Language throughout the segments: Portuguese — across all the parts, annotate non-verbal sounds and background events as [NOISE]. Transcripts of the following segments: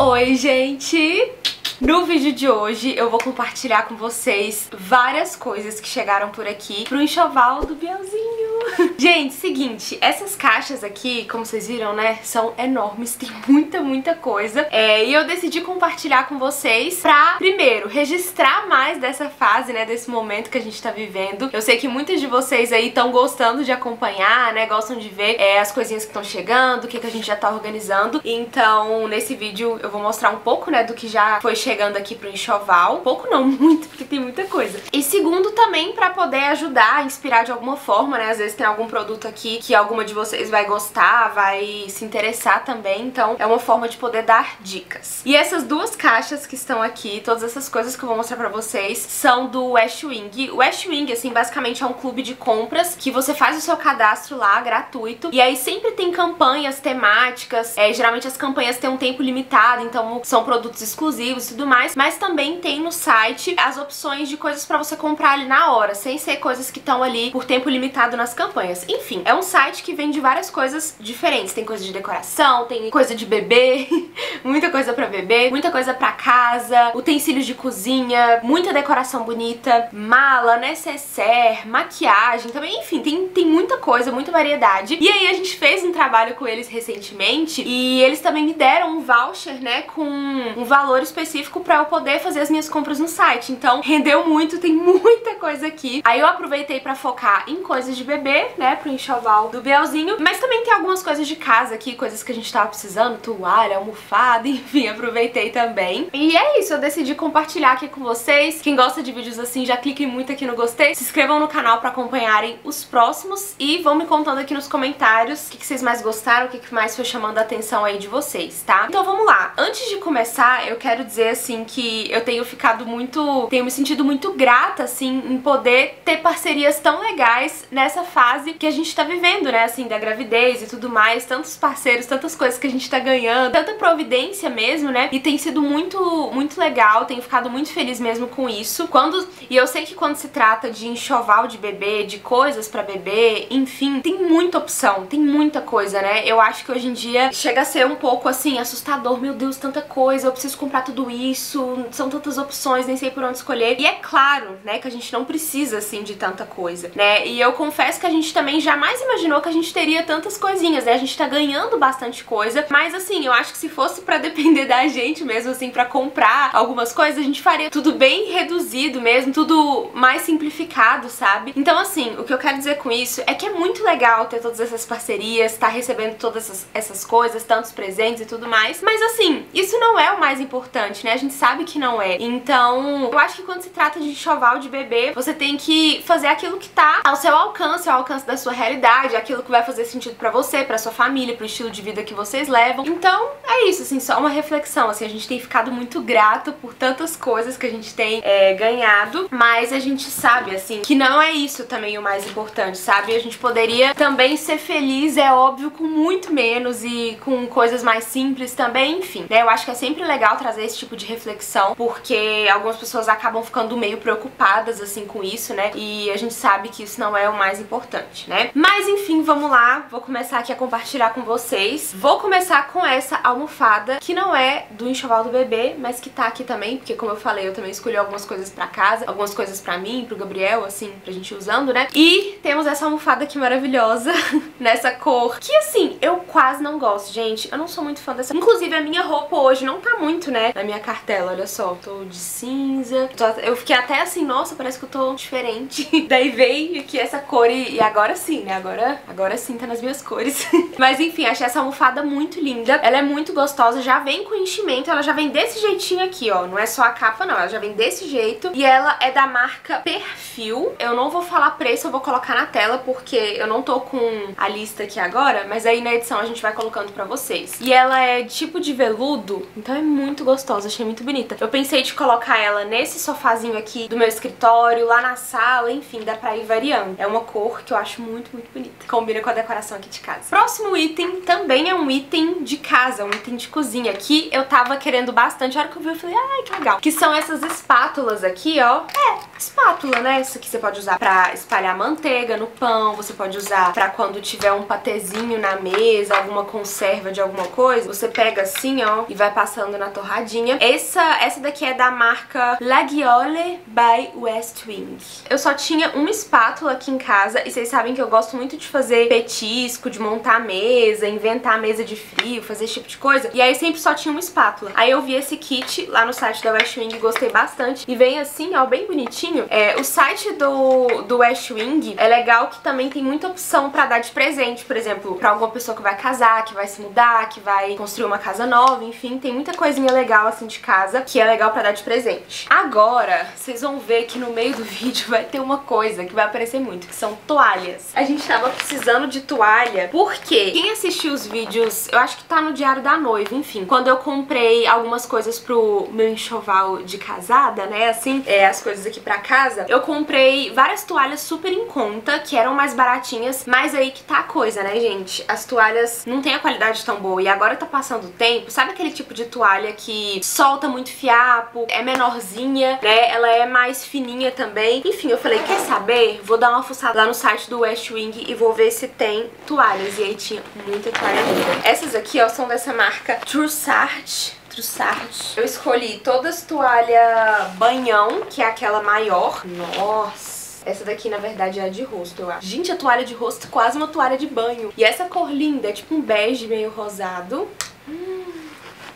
Oi, gente! No vídeo de hoje eu vou compartilhar com vocês várias coisas que chegaram por aqui pro enxoval do Bielzinho. [LAUGHS] Gente, seguinte, essas caixas aqui, como vocês viram, né, são enormes, tem muita, muita coisa. É, e eu decidi compartilhar com vocês pra, primeiro, registrar mais dessa fase, né, desse momento que a gente tá vivendo. Eu sei que muitas de vocês aí estão gostando de acompanhar, né, gostam de ver é, as coisinhas que estão chegando, o que, que a gente já tá organizando. Então, nesse vídeo eu vou mostrar um pouco, né, do que já foi chegando aqui pro enxoval. Pouco não, [LAUGHS] muito, porque tem muita coisa. E segundo, também pra poder ajudar, inspirar de alguma forma, né, às vezes tem algum produto aqui que alguma de vocês vai gostar, vai se interessar também, então é uma forma de poder dar dicas. E essas duas caixas que estão aqui, todas essas coisas que eu vou mostrar pra vocês, são do West Wing. O West Wing, assim, basicamente é um clube de compras que você faz o seu cadastro lá, gratuito, e aí sempre tem campanhas temáticas, é, geralmente as campanhas têm um tempo limitado, então são produtos exclusivos tudo mais, mas também tem no site as opções de coisas pra você comprar ali na hora, sem ser coisas que estão ali por tempo limitado nas campanhas. Enfim, é um site que vende várias coisas diferentes. Tem coisa de decoração, tem coisa de bebê, [LAUGHS] muita coisa pra bebê, muita coisa pra casa, utensílios de cozinha, muita decoração bonita, mala, necessaire, maquiagem também, enfim, tem, tem muita coisa, muita variedade. E aí a gente fez um trabalho com eles recentemente e eles também me deram um voucher, né, com um valor específico pra eu poder fazer as minhas compras no site. Então rendeu muito, tem [LAUGHS] muita coisa aqui. Aí eu aproveitei pra focar em coisas de bebê, né, pro enxoval do Bielzinho. Mas também tem algumas coisas de casa aqui, coisas que a gente tava precisando, toalha, almofada, [LAUGHS] enfim, aproveitei também. E é isso, eu decidi compartilhar aqui com vocês. Quem gosta de vídeos assim, já clique muito aqui no gostei. Se inscrevam no canal pra acompanharem os próximos e vão me contando aqui nos comentários o que, que vocês mais gostaram, o que, que mais foi chamando a atenção aí de vocês, tá? Então vamos lá. Antes de começar, eu quero dizer assim que eu tenho ficado muito... tenho me sentido muito grata, assim, em poder ter parcerias tão legais nessa fase que a gente tá vivendo, né, assim, da gravidez e tudo mais, tantos parceiros, tantas coisas que a gente tá ganhando, tanta providência mesmo, né, e tem sido muito, muito legal, tenho ficado muito feliz mesmo com isso. Quando, e eu sei que quando se trata de enxoval de bebê, de coisas pra bebê, enfim, tem muita opção, tem muita coisa, né, eu acho que hoje em dia chega a ser um pouco, assim, assustador, meu Deus, tanta coisa, eu preciso comprar tudo isso, são tantas opções, nem sei por onde escolher, e é claro, né, que a gente não precisa, assim, de tanta coisa, né, e eu confesso que a gente também jamais imaginou que a gente teria tantas coisinhas, né? A gente tá ganhando bastante coisa, mas assim, eu acho que se fosse pra [LAUGHS] depender da gente mesmo, assim, pra comprar algumas coisas, a gente faria tudo bem reduzido mesmo, tudo mais simplificado, sabe? Então assim, o que eu quero dizer com isso é que é muito legal ter todas essas parcerias, estar tá recebendo todas essas, essas coisas, tantos presentes e tudo mais, mas assim, isso não é o mais importante, né? A gente sabe que não é. Então, eu acho que quando se trata de enxoval de bebê, você tem que fazer aquilo que tá ao seu alcance, ao alcance da sua realidade, aquilo que vai fazer sentido pra você, pra sua família, pro estilo de vida que vocês levam. Então, é isso, assim, só uma reflexão, assim, a gente tem ficado muito grato por tantas coisas que a gente tem é, ganhado, mas a gente sabe, assim, que não é isso também o mais importante, sabe? A gente poderia também ser feliz, é óbvio, com muito menos e com coisas mais simples também, enfim, né? Eu acho que é sempre legal trazer esse tipo de reflexão, porque algumas pessoas acabam ficando meio preocupadas, assim, com isso, né? E a gente sabe que isso não é o mais importante, né? Mas enfim, vamos lá, vou começar aqui a compartilhar com vocês. Vou começar com essa almofada, que não é do enxoval do bebê, mas que tá aqui também, porque como eu falei, eu também escolhi algumas coisas pra casa, algumas coisas pra mim, pro Gabriel, assim, pra gente ir usando, né? E temos essa almofada aqui maravilhosa, [LAUGHS] nessa cor, que assim, eu quase não gosto, gente. Eu não sou muito fã dessa... Inclusive, a minha roupa hoje não tá muito, né, na minha cartela, olha só. Tô de cinza, eu fiquei até assim, nossa, parece que eu tô diferente. [LAUGHS] Daí veio aqui essa cor e, e agora sim, né? Agora, agora sim tá nas minhas cores. [LAUGHS] Mas enfim, achei essa almofada muito linda. Ela é muito gostosa, já vem com enchimento, ela já vem desse jeitinho aqui, ó. Não é só a capa, não. Ela já vem desse jeito. E ela é da marca Perfil. Eu não vou falar preço, eu vou colocar na tela, porque eu não tô com a lista aqui agora, mas aí na edição a gente vai colocando pra vocês. E ela é tipo de veludo, então é muito gostosa. Achei muito bonita. Eu pensei de colocar ela nesse sofazinho aqui do meu escritório, lá na sala, enfim, dá pra ir variando. É uma cor que eu acho muito, muito bonita. Combina com a decoração aqui de casa. Próximo item também é um item de casa, um item de cozinha, que eu tava querendo bastante. A hora que eu vi, eu falei, ai, que legal. Que são essas espátulas aqui, ó. É, espátula, né? Isso aqui você pode usar pra espalhar manteiga no pão, você pode usar pra quando tiver um patezinho na mesa, alguma conserva de alguma coisa, você pega assim, ó, e vai passando na torradinha. Essa, essa daqui é da marca Lagiole by West Wing. Eu só tinha uma espátula aqui em casa e vocês sabem que eu gosto muito de fazer petisco, de montar mesa, inventar mesa de frio, fazer esse tipo de coisa. E aí sempre só tinha uma espátula. Aí eu vi esse kit lá no site da West Wing e gostei bastante. E vem assim, ó, bem bonitinho. É, o site do, do West Wing é legal que também tem muita opção pra dar de presente. Por exemplo, pra alguma pessoa que vai casar, que vai se mudar, que vai construir uma casa nova, enfim. Tem muita coisinha legal assim de casa que é legal pra dar de presente. Agora, vocês vão ver que no meio do [LAUGHS] vídeo vai ter uma coisa que vai aparecer muito, que são toalhas. A gente tava precisando de toalha porque quem assistiu os vídeos, eu acho que tá no Diário da Noiva, enfim. Quando eu comprei algumas coisas pro meu enxoval de casada, né, assim, é, as coisas aqui pra casa, eu comprei várias toalhas super em conta, que eram mais baratinhas, mas aí que tá a coisa, né, gente? As toalhas não tem a qualidade tão boa e agora tá passando o tempo, sabe aquele tipo de toalha que solta muito fiapo, é menorzinha, né, ela é mais fininha também. Enfim, eu falei, quer saber? Vou dar uma fuçada lá no site do West Wing e vou ver se tem toalhas. E aí tinha muita toalha linda. Essas aqui, ó, são dessa marca Trussart. Trussart. Eu escolhi todas toalha banhão, que é aquela maior. Nossa! Essa daqui, na verdade, é a de rosto, eu acho. Gente, a toalha de rosto é quase uma toalha de banho. E essa cor linda é tipo um bege meio rosado. Hum,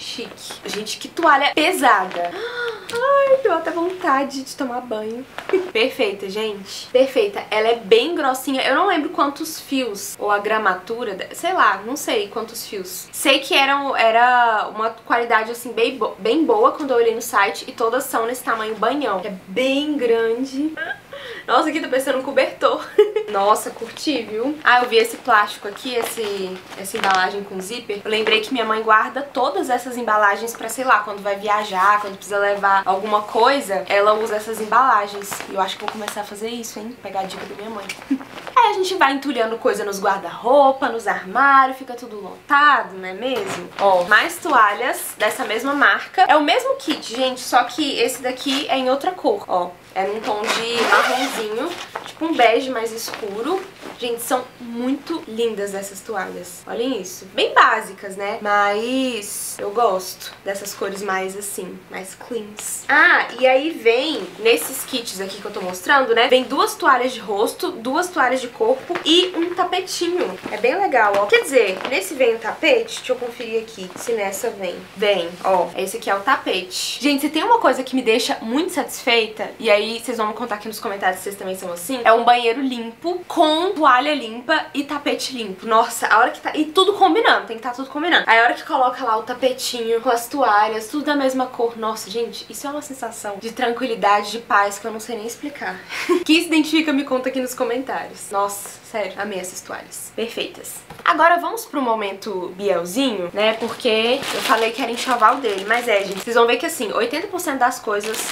chique. Gente, que toalha pesada. Ai, deu até vontade de tomar banho. Perfeita, gente. Perfeita. Ela é bem grossinha. Eu não lembro quantos fios, ou a gramatura, sei lá, não sei quantos fios. Sei que eram, era uma qualidade, assim, bem, bem boa quando eu olhei no site. E todas são nesse tamanho banhão. É bem grande. Nossa, aqui tá parecendo um cobertor. [LAUGHS] Nossa, curti, viu? Ah, eu vi esse plástico aqui, esse, essa embalagem com zíper. Eu lembrei que minha mãe guarda todas essas embalagens pra, sei lá, quando vai viajar, quando precisa levar alguma coisa, ela usa essas embalagens. E eu acho que vou começar a fazer isso, hein? Pegar a dica da minha mãe. [LAUGHS] Aí a gente vai entulhando coisa nos guarda-roupa, nos armários, fica tudo lotado, não é mesmo? Ó, mais toalhas dessa mesma marca. É o mesmo kit, gente, só que esse daqui é em outra cor, ó. É num tom de marronzinho, tipo um bege mais escuro. Gente, são muito lindas essas toalhas. Olhem isso. Bem básicas, né? Mas eu gosto dessas cores mais assim, mais cleans. Ah, e aí vem, nesses kits aqui que eu tô mostrando, né? Vem duas toalhas de rosto, duas toalhas de corpo e um tapetinho. É bem legal, ó. Quer dizer, nesse vem o tapete, deixa eu conferir aqui se nessa vem. Vem, ó. Esse aqui é o tapete. Gente, se tem uma coisa que me deixa muito satisfeita, e aí vocês vão me contar aqui nos comentários se vocês também são assim, é um banheiro limpo com toalha limpa e tapete limpo. Nossa, a hora que tá... E tudo combinando, tem que estar tá tudo combinando. Aí a hora que coloca lá o tapetinho com as toalhas, tudo da mesma cor. Nossa, gente, isso é uma sensação de tranquilidade, de paz que eu não sei nem explicar. [LAUGHS] Quem se identifica, me conta aqui nos comentários. Nossa, sério, amei essas toalhas. Perfeitas. Agora vamos pro momento Bielzinho, né? Porque eu falei que era enxoval dele. Mas é, gente, vocês vão ver que assim, 80% das coisas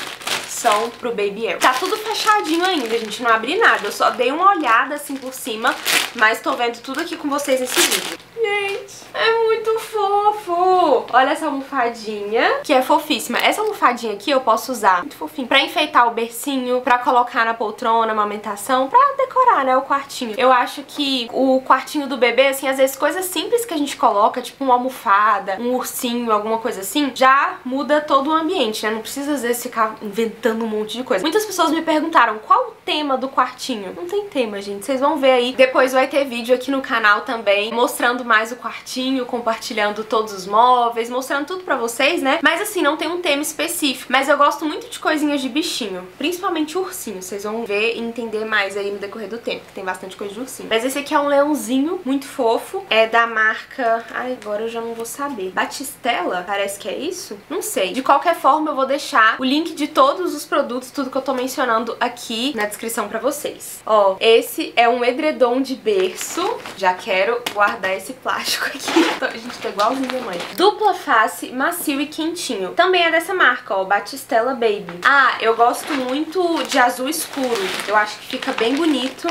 são pro Baby El. Tá tudo fechadinho ainda, gente, não abri nada. Eu só dei uma olhada assim por cima, mas tô vendo tudo aqui com vocês nesse vídeo. Gente, é muito fofo! Olha essa almofadinha, que é fofíssima. Essa almofadinha aqui eu posso usar, muito fofinho, pra enfeitar o bercinho, pra colocar na poltrona, amamentação, pra decorar, né, o quartinho. Eu acho que o quartinho do bebê, assim, às vezes coisas simples que a gente coloca, tipo uma almofada, um ursinho, alguma coisa assim, já muda todo o ambiente, né? Não precisa às vezes ficar inventando um monte de coisa. Muitas pessoas me perguntaram qual o tema do quartinho. Não tem tema, gente. Vocês vão ver aí. Depois vai ter vídeo aqui no canal também, mostrando mais o quartinho, compartilhando todos os móveis, mostrando tudo pra vocês, né? Mas assim, não tem um tema específico. Mas eu gosto muito de coisinhas de bichinho, principalmente ursinho. Vocês vão ver e entender mais aí no decorrer do tempo, que tem bastante coisa de ursinho. Mas esse aqui é um leãozinho muito fofo, é da marca... Ai, agora eu já não vou saber. Batistella? Parece que é isso? Não sei. De qualquer forma, eu vou deixar o link de todos os produtos, tudo que eu tô mencionando aqui na descrição pra vocês. Ó, esse é um edredom de berço. Já quero guardar esse plástico aqui. A gente tá igualzinho minha mãe. Dupla face, macio e quentinho. Também é dessa marca, ó, Batistella Baby. Ah, eu gosto muito de azul escuro. Eu acho que fica bem bonito.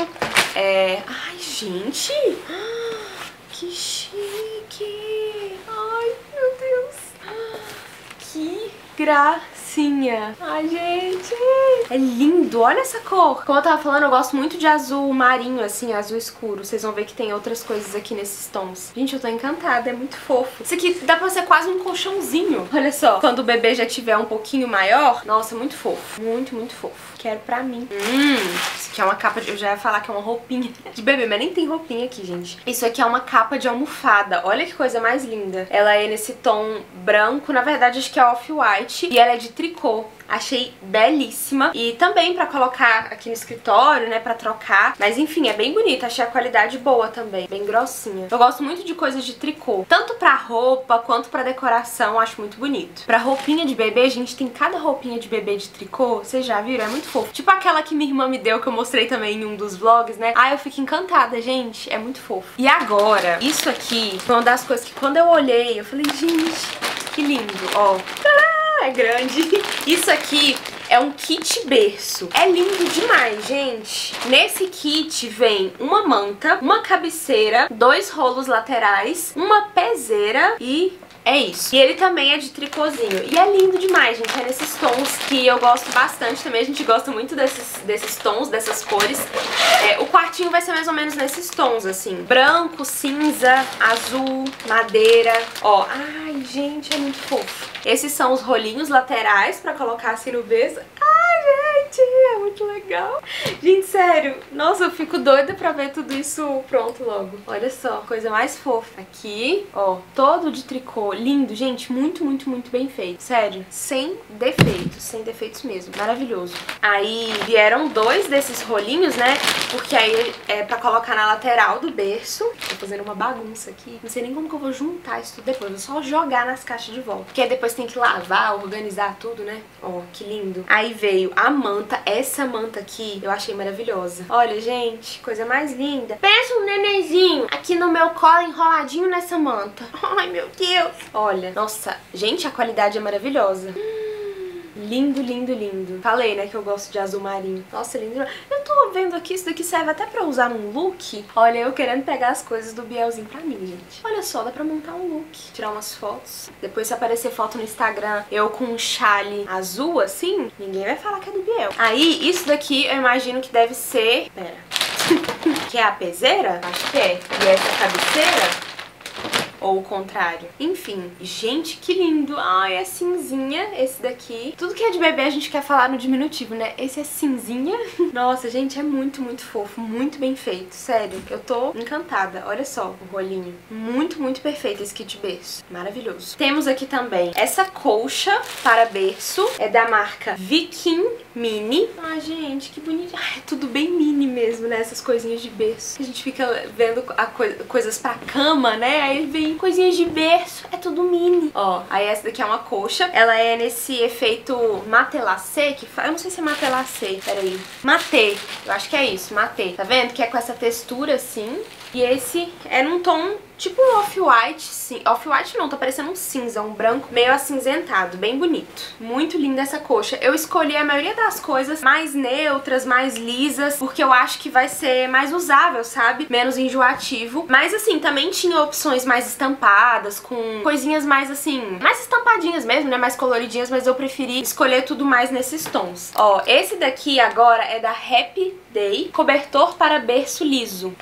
É... Ai, gente! [GASPS] Que chique! Ai, meu Deus! [GASPS] Que gracinha! Ai, gente! É lindo! Olha essa cor! Como eu tava falando, eu gosto muito de azul marinho, assim, azul escuro. Vocês vão ver que tem outras coisas aqui nesses tons. Gente, eu tô encantada, é muito fofo. Isso aqui dá pra ser quase um colchãozinho. Olha só, quando o bebê já tiver um pouquinho maior, nossa, muito fofo. Muito, muito fofo. Quero pra mim. Hum, isso aqui é uma capa de... Eu já ia falar que é uma roupinha [LAUGHS] de bebê, mas nem tem roupinha aqui, gente. Isso aqui é uma capa de almofada. Olha que coisa mais linda. Ela é nesse tom branco. Na verdade, acho que é off-white. E ela é de tricô. Achei belíssima. E também pra colocar aqui no escritório, né, pra trocar. Mas enfim, é bem bonita. Achei a qualidade boa também. Bem grossinha. Eu gosto muito de coisas de tricô. Tanto pra roupa quanto pra decoração, acho muito bonito. Pra roupinha de bebê, gente, tem cada roupinha de bebê de tricô. Vocês já viram? É muito fofo. Tipo aquela que minha irmã me deu, que eu mostrei também em um dos vlogs, né? Ah, eu fico encantada, gente. É muito fofo. E agora, isso aqui foi uma das coisas que quando eu olhei, eu falei, gente, que lindo. Ó, é grande. Isso aqui é um kit berço. É lindo demais, gente. Nesse kit vem uma manta, uma cabeceira, dois rolos laterais, uma peseira e é isso. E ele também é de tricôzinho. E é lindo demais, gente. É nesses tons que eu gosto bastante também. A gente gosta muito desses, desses tons, dessas cores. É, o quartinho vai ser mais ou menos nesses tons, assim. Branco, cinza, azul, madeira. Ó, ai, gente, é muito fofo. Esses são os rolinhos laterais pra colocar assim no. Ai, gente, muito legal. Gente, sério, nossa, eu fico doida pra ver tudo isso pronto logo. Olha só, coisa mais fofa. Aqui, ó, todo de tricô, lindo. Gente, muito, muito, muito bem feito. Sério, sem defeitos, sem defeitos mesmo. Maravilhoso. Aí vieram dois desses rolinhos, né, porque aí é pra colocar na lateral do berço. Tô fazendo uma bagunça aqui. Não sei nem como que eu vou juntar isso tudo depois. Vou só jogar nas caixas de volta. Porque aí depois tem que lavar, organizar tudo, né? Ó, que lindo. Aí veio a manta. Essa manta aqui eu achei maravilhosa. Olha, gente, coisa mais linda. Pensa um nenenzinho aqui no meu colo enroladinho nessa manta. [LAUGHS] Ai, meu Deus. Olha, nossa, gente, a qualidade é maravilhosa. Hum. Lindo, lindo, lindo. Falei, né, que eu gosto de azul marinho. Nossa, lindo. Eu tô vendo aqui, isso daqui serve até pra usar num look. Olha, eu querendo pegar as coisas do Bielzinho pra mim, gente. Olha só, dá pra montar um look. Tirar umas fotos. Depois se aparecer foto no Instagram, eu com um chale azul, assim, ninguém vai falar que é do Biel. Aí, isso daqui eu imagino que deve ser... Pera. [LAUGHS] que é a peseira? Acho que é. E essa cabeceira ou o contrário. Enfim, gente, que lindo. Ai, é cinzinha esse daqui. Tudo que é de bebê a gente quer falar no diminutivo, né? Esse é cinzinha. [LAUGHS] Nossa, gente, é muito, muito fofo. Muito bem feito, sério. Eu tô encantada. Olha só o rolinho. Muito, muito perfeito esse kit berço. Maravilhoso. Temos aqui também essa colcha para berço. É da marca Viking Mini. Ai, gente, que bonito. Ai, é tudo bem mini mesmo, né? Essas coisinhas de berço. A gente fica vendo co coisas pra cama, né? Aí vem coisinhas de berço, é tudo mini. Ó, aí essa daqui é uma coxa, ela é nesse efeito matelacê, que eu não sei se é matelacê, peraí. Matê, eu acho que é isso, matê. Tá vendo? Que é com essa textura assim, e esse é num tom tipo um off-white, sim. Off-white não, tá parecendo um cinza, um branco meio acinzentado, bem bonito. Muito linda essa coxa. Eu escolhi a maioria das coisas mais neutras, mais lisas, porque eu acho que vai ser mais usável, sabe? Menos enjoativo. Mas assim, também tinha opções mais estampadas, com coisinhas mais assim, mais estampadinhas mesmo, né? Mais coloridinhas, mas eu preferi escolher tudo mais nesses tons. Ó, esse daqui agora é da Happy Day, cobertor para berço liso.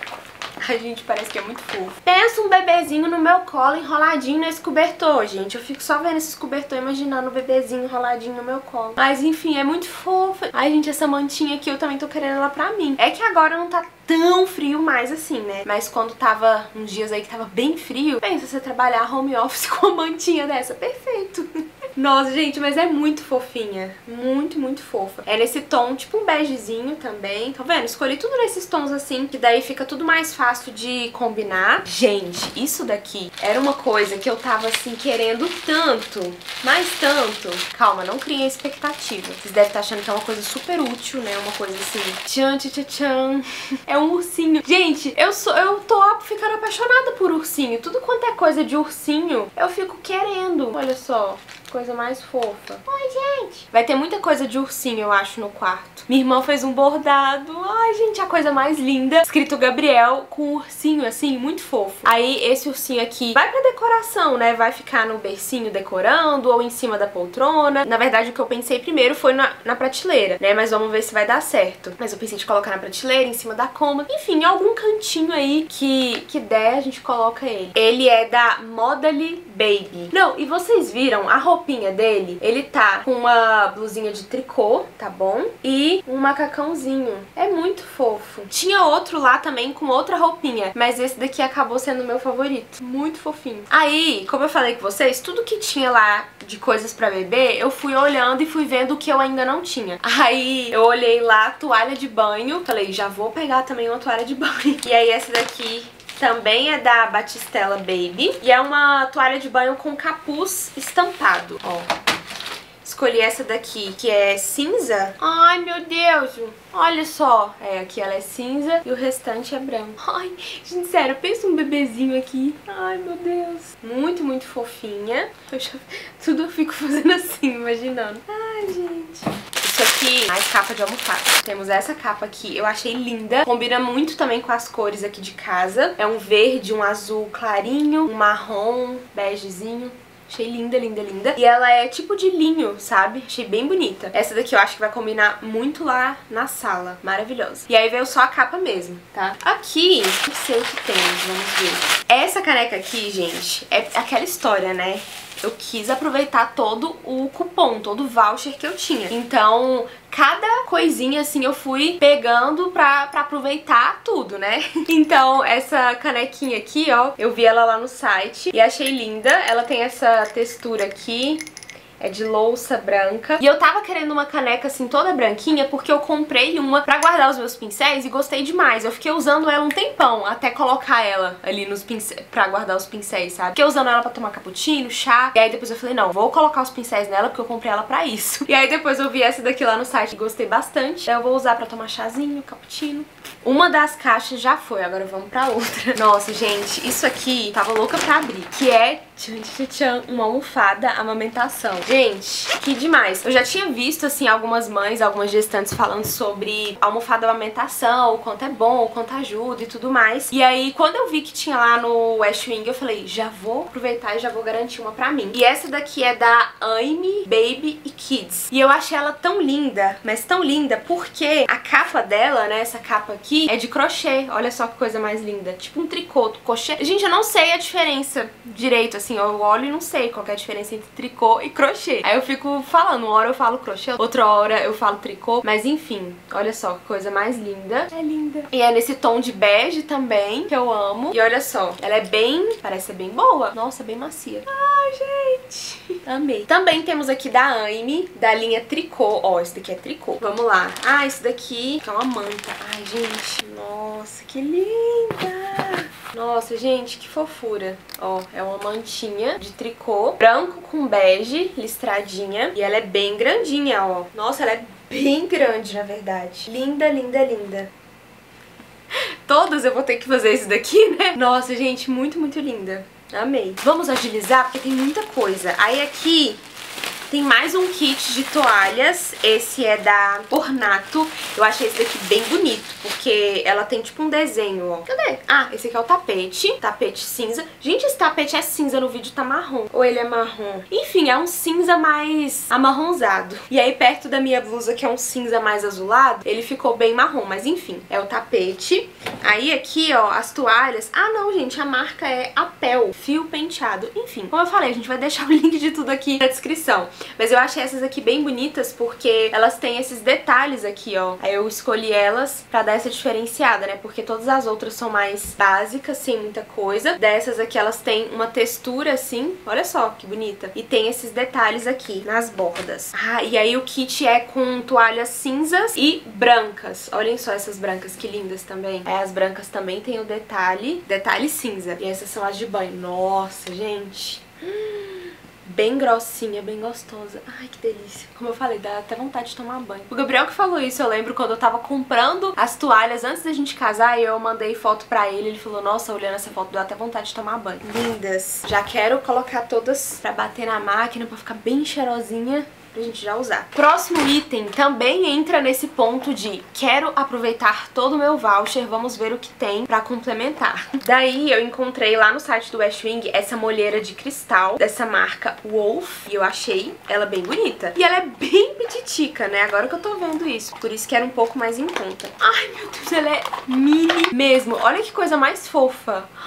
[LAUGHS] Ai, gente, parece que é muito fofo. Pensa um bebezinho no meu colo enroladinho nesse cobertor, gente. Eu fico só vendo esse cobertor imaginando o bebezinho enroladinho no meu colo. Mas, enfim, é muito fofo. Ai, gente, essa mantinha aqui eu também tô querendo ela pra mim. É que agora não tá tão frio mais assim, né? Mas quando tava uns dias aí que tava bem frio, pensa você trabalhar home office [LAUGHS] com uma mantinha dessa. Perfeito. [LAUGHS] Nossa, gente, mas é muito fofinha. Muito, muito fofa. É nesse tom, tipo um begezinho também. Tá vendo? Escolhi tudo nesses tons assim, que daí fica tudo mais fácil de combinar. Gente, isso daqui era uma coisa que eu tava assim querendo tanto, mas tanto. Calma, não criem expectativa. Vocês devem estar achando que é uma coisa super útil, né? Uma coisa assim, tchan, tchan, tchan. [LAUGHS] É um ursinho. Gente, eu sou, eu tô ficando apaixonada por ursinho. Tudo quanto é coisa de ursinho, eu fico querendo. Olha só. Coisa mais fofa. Oi, gente. Vai ter muita coisa de ursinho, eu acho, no quarto. Minha irmã fez um bordado. Ai, gente, a coisa mais linda. Escrito Gabriel com ursinho, assim, muito fofo. Aí, esse ursinho aqui vai pra decoração, né? Vai ficar no bercinho decorando ou em cima da poltrona. Na verdade, o que eu pensei primeiro foi na, na prateleira, né? Mas vamos ver se vai dar certo. Mas eu pensei de colocar na prateleira, em cima da cômoda. Enfim, em algum cantinho aí que, que der, a gente coloca ele. Ele é da Modally Baby. Não, e vocês viram a roupa roupinha dele, ele tá com uma blusinha de tricô, tá bom? E um macacãozinho. É muito fofo. Tinha outro lá também com outra roupinha, mas esse daqui acabou sendo meu favorito. Muito fofinho. Aí, como eu falei com vocês, tudo que tinha lá de coisas pra bebê, eu fui olhando e fui vendo o que eu ainda não tinha. [LAUGHS] Aí eu olhei lá, toalha de banho, falei, já vou pegar também uma toalha de banho. [LAUGHS] E aí essa daqui também é da Batistella Baby. E é uma toalha de banho com capuz estampado, ó. Escolhi essa daqui, que é cinza. Ai, meu Deus! Olha só. É, aqui ela é cinza e o restante é branco. [LAUGHS] Ai, gente, sério, pensa um bebezinho aqui. Ai, meu Deus. Muito, muito fofinha. Eu já... [LAUGHS] Tudo eu fico fazendo assim, imaginando. Ai, gente. Isso aqui, mais capa de almofada. Temos essa capa aqui, eu achei linda. Combina muito também com as cores aqui de casa. É um verde, um azul clarinho, um marrom, begezinho. Achei linda, linda, linda. E ela é tipo de linho, sabe? Achei bem bonita. Essa daqui eu acho que vai combinar muito lá na sala. Maravilhosa. E aí veio só a capa mesmo, tá? Aqui, não sei o que tem, vamos ver. Essa caneca aqui, gente, é aquela história, né? Eu quis aproveitar todo o cupom, todo o voucher que eu tinha. Então, cada coisinha assim eu fui pegando pra, pra aproveitar tudo, né? [LAUGHS] Então, essa canequinha aqui, ó, eu vi ela lá no site e achei linda. Ela tem essa textura aqui, é de louça branca. E eu tava querendo uma caneca assim toda branquinha porque eu comprei uma pra guardar os meus pincéis e gostei demais. Eu fiquei usando ela um tempão até colocar ela ali nos pincéis, pra guardar os pincéis, sabe? Fiquei usando ela pra tomar cappuccino, chá. E aí depois eu falei, não, vou colocar os pincéis nela porque eu comprei ela pra isso. [LAUGHS] E aí depois eu vi essa daqui lá no site e gostei bastante. eu vou usar pra tomar chazinho, cappuccino. Uma das caixas já foi, agora vamos pra outra. [LAUGHS] Nossa, gente, isso aqui tava louca pra abrir, que é tchan, tchan, tchan, uma almofada amamentação. Gente, que demais. Eu já tinha visto, assim, algumas mães, algumas gestantes falando sobre almofada amamentação, o quanto é bom, o quanto ajuda e tudo mais. E aí, quando eu vi que tinha lá no West Wing, eu falei, já vou aproveitar e já vou garantir uma pra mim. E essa daqui é da Amy Baby e Kids. E eu achei ela tão linda, mas tão linda, porque a capa dela, né, essa capa aqui, aqui é de crochê. Olha só que coisa mais linda. Tipo um tricô, crochê. Gente, eu não sei a diferença direito, assim. Eu olho e não sei qual é a diferença entre tricô e crochê. Aí eu fico falando. Uma hora eu falo crochê, outra hora eu falo tricô. Mas enfim, olha só que coisa mais linda. É linda. E é nesse tom de bege também, que eu amo. E olha só, ela é bem... Parece ser bem boa. Nossa, bem macia. Ai, gente. Amei. Também temos aqui da Aime, da linha tricô. Ó, esse daqui é tricô. Vamos lá. Ah, esse daqui é uma manta. Ai, gente nossa, que linda! Nossa, gente, que fofura. Ó, é uma mantinha de tricô, branco com bege, listradinha. E ela é bem grandinha, ó. Nossa, ela é bem grande, na verdade. Linda, linda, linda. Todas eu vou ter que fazer isso daqui, né? Nossa, gente, muito, muito linda. Amei. Vamos agilizar porque tem muita coisa. Aí aqui tem mais um kit de toalhas, esse é da Ornato. Eu achei esse daqui bem bonito, porque ela tem tipo um desenho, ó. Cadê? Ah, esse aqui é o tapete, tapete cinza. Gente, esse tapete é cinza, no vídeo tá marrom. Ou ele é marrom? Enfim, é um cinza mais amarronzado. E aí perto da minha blusa, que é um cinza mais azulado, ele ficou bem marrom, mas enfim, é o tapete. Aí aqui, ó, as toalhas. Ah, não, gente, a marca é Apel, fio penteado. Enfim, como eu falei, a gente vai deixar o link de tudo aqui na descrição. Mas eu achei essas aqui bem bonitas porque elas têm esses detalhes aqui, ó. Aí eu escolhi elas pra dar essa diferenciada, né? Porque todas as outras são mais básicas, sem muita coisa. Dessas aqui elas têm uma textura assim, olha só que bonita. E tem esses detalhes aqui nas bordas. Ah, e aí o kit é com toalhas cinzas e brancas. Olhem só essas brancas, que lindas também. Aí as brancas também tem o detalhe, detalhe cinza. E essas são as de banho. Nossa, gente. Bem grossinha, bem gostosa. Ai, que delícia. Como eu falei, dá até vontade de tomar banho. O Gabriel que falou isso, eu lembro quando eu tava comprando as toalhas antes da gente casar e eu mandei foto pra ele. Ele falou, nossa, olhando essa foto dá até vontade de tomar banho. Lindas. Já quero colocar todas pra bater na máquina, pra ficar bem cheirosinha pra gente já usar. Próximo item também entra nesse ponto de quero aproveitar todo o meu voucher, vamos ver o que tem pra complementar. [LAUGHS] Daí eu encontrei lá no site do Westwing essa molheira de cristal dessa marca Wolf e eu achei ela bem bonita. E ela é bem petitica, né? Agora que eu tô vendo isso. Por isso que era um pouco mais em conta. Ai, meu Deus, ela é mini mesmo. Olha que coisa mais fofa. [GASPS]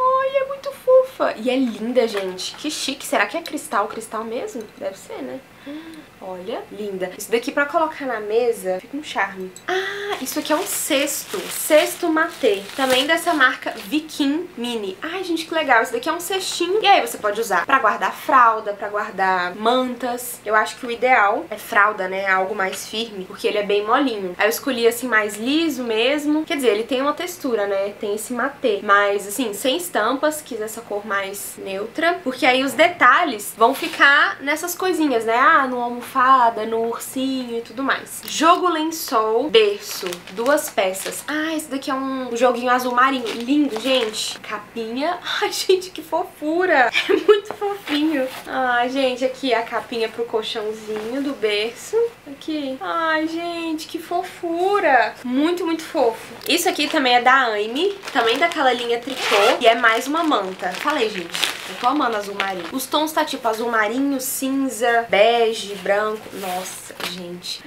Ai, é muito fofa. E é linda, gente. Que chique. Será que é cristal? Cristal mesmo? Deve ser, né? Mm. Olha, linda. Isso daqui pra colocar na mesa fica um charme. Ah, isso aqui é um cesto. Cesto Matê. Também dessa marca Viking Mini. Ai, gente, que legal. Isso daqui é um cestinho. E aí você pode usar pra guardar fralda, pra guardar mantas. Eu acho que o ideal é fralda, né? Algo mais firme, porque ele é bem molinho. Aí eu escolhi, assim, mais liso mesmo. Quer dizer, ele tem uma textura, né? Tem esse matê. Mas, assim, sem estampas. Quis essa cor mais neutra. Porque aí os detalhes vão ficar nessas coisinhas, né? Ah, no almofada, no ursinho e tudo mais. Jogo lençol, berço, duas peças. Ah, esse daqui é um joguinho azul marinho. Lindo, gente. Capinha. [LAUGHS] Ai, gente, que fofura. [LAUGHS] É muito fofinho. Ai, gente, aqui a capinha pro colchãozinho do berço. Aqui. Ai, gente, que fofura. Muito, muito fofo. Isso aqui também é da Aime, também daquela linha tricô. E é mais uma manta. Falei, gente. Eu tô amando azul marinho. Os tons tá tipo azul marinho, cinza, bege, branco. Nossa, gente.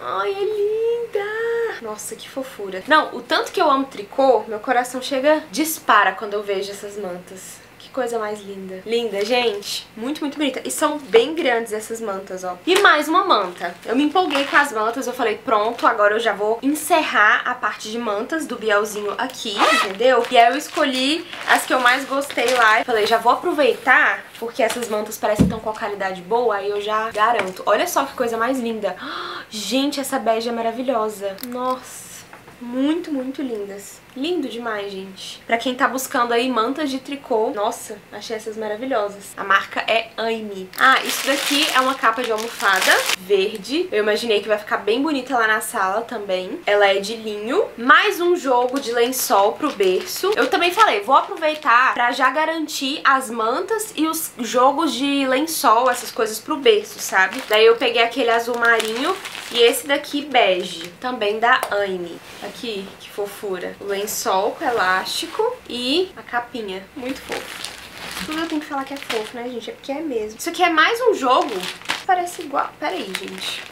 Ai, é linda! Nossa, que fofura. Não, o tanto que eu amo tricô, meu coração chega, dispara quando eu vejo essas mantas coisa mais linda. Linda, gente. Muito, muito bonita. E são bem grandes essas mantas, ó. E mais uma manta. Eu me empolguei com as mantas, eu falei, pronto, agora eu já vou encerrar a parte de mantas do Bielzinho aqui, entendeu? E aí eu escolhi as que eu mais gostei lá. Eu falei, já vou aproveitar, porque essas mantas parecem tão com a qualidade boa, aí eu já garanto. Olha só que coisa mais linda. [GASPS] Gente, essa bege é maravilhosa. Nossa. Muito, muito lindas. Lindo demais, gente. Pra quem tá buscando aí mantas de tricô, nossa, achei essas maravilhosas. A marca é Aime. Ah, isso daqui é uma capa de almofada verde. Eu imaginei que vai ficar bem bonita lá na sala também. Ela é de linho. Mais um jogo de lençol pro berço. Eu também falei, vou aproveitar pra já garantir as mantas e os jogos de lençol, essas coisas pro berço, sabe? Daí eu peguei aquele azul marinho e esse daqui bege, também da Aime. Aqui, que fofura. O lençol com elástico e a capinha. Muito fofo. Tudo eu tenho que falar que é fofo, né, gente? É porque é mesmo. Isso aqui é mais um jogo. Parece igual. Pera aí, gente.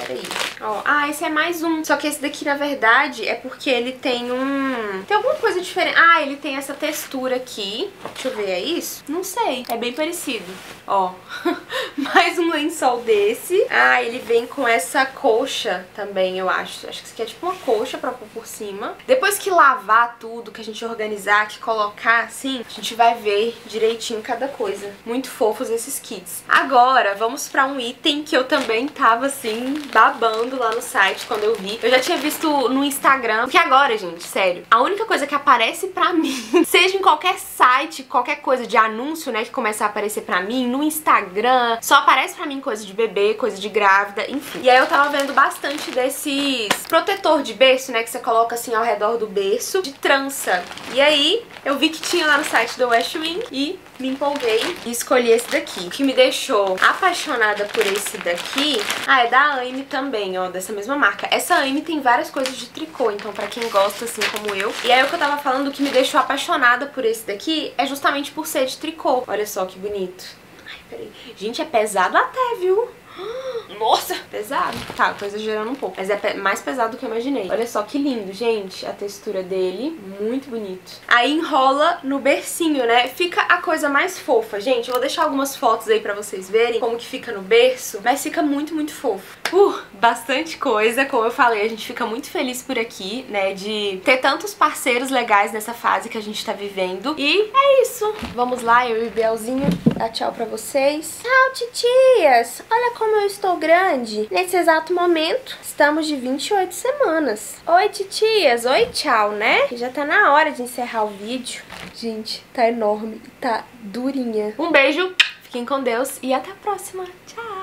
Peraí. Ó, ah, esse é mais um. Só que esse daqui, na verdade, é porque ele tem um... Tem alguma coisa diferente. Ah, ele tem essa textura aqui. Deixa eu ver, é isso? Não sei. É bem parecido. Ó. [LAUGHS] mais um lençol desse. Ah, ele vem com essa colcha também, eu acho. Acho que isso aqui é tipo uma colcha pra pôr por cima. Depois que lavar tudo, que a gente organizar, que colocar assim, a gente vai ver direitinho cada coisa. Muito fofos esses kits. Agora, vamos pra um item que eu também tava assim, babando lá no site quando eu vi. Eu já tinha visto no Instagram. Porque agora, gente, sério, a única coisa que aparece pra [LAUGHS] mim, seja em qualquer site, qualquer coisa de anúncio, né, que começa a aparecer pra mim, no Instagram, só aparece pra mim coisa de bebê, coisa de grávida, enfim. E aí eu tava vendo bastante desses protetor de berço, né, que você coloca assim ao redor do berço, de trança. E aí eu vi que tinha lá no site do Westwing e me empolguei e escolhi esse daqui. O que me deixou apaixonada por esse daqui, ah, é da Aime também, ó, dessa mesma marca. Essa Aime tem várias coisas de tricô, então pra quem gosta, assim como eu. E aí o que eu tava falando, o que me deixou apaixonada por esse daqui é justamente por ser de tricô. Olha só que bonito. Ai, peraí. Gente, é pesado até, viu? Nossa, pesado. Tá, tô exagerando um pouco, mas é mais pesado do que eu imaginei. Olha só que lindo, gente, a textura dele, muito bonito. Aí enrola no bercinho, né? Fica a coisa mais fofa, gente. Eu vou deixar algumas fotos aí pra vocês verem como que fica no berço, mas fica muito, muito fofo. Uh, bastante coisa, como eu falei, a gente fica muito feliz por aqui, né, de ter tantos parceiros legais nessa fase que a gente tá vivendo. E é isso. Vamos lá, eu e o Bielzinho, dar tchau pra vocês. Tchau, titias! Olha como eu estou grande. Nesse exato momento, estamos de 28 semanas. Oi, titias. Oi, tchau, né? Já tá na hora de encerrar o vídeo. Gente, tá enorme. Tá durinha. Um beijo, fiquem com Deus e até a próxima. Tchau!